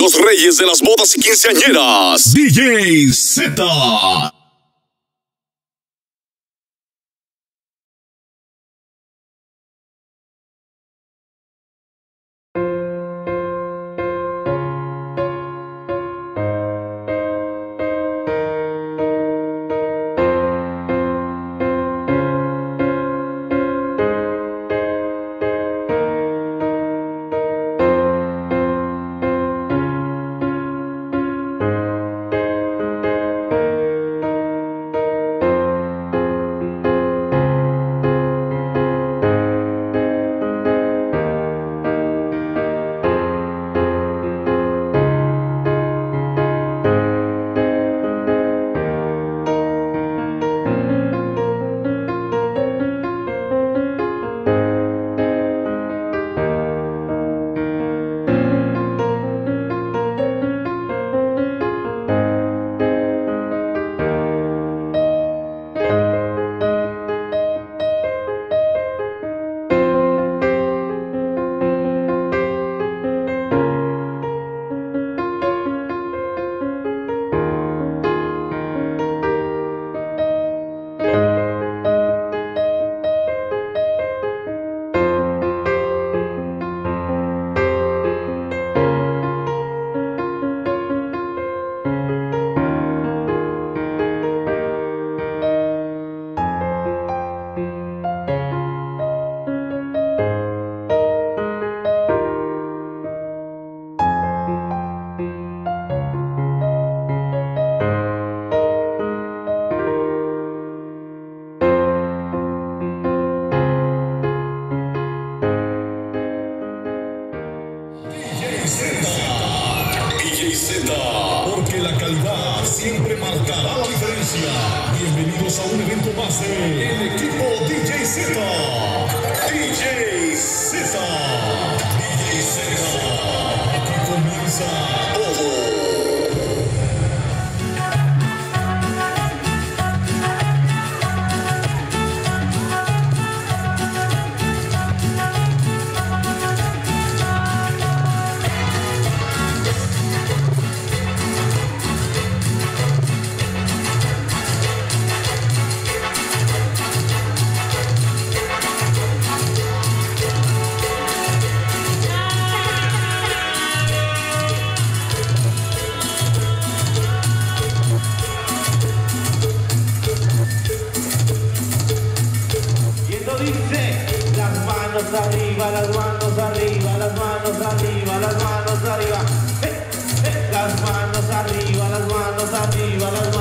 los reyes de las bodas y quinceañeras. DJ Z. Z. Porque la calidad siempre marcará la diferencia. Bienvenidos a un evento más de El equipo DJ Z. DJ Z. DJ Z. Aquí comienza todo. Arriba, las manos arriba, las manos arriba, las manos arriba. Eh, eh, las manos arriba, las manos arriba, las manos arriba.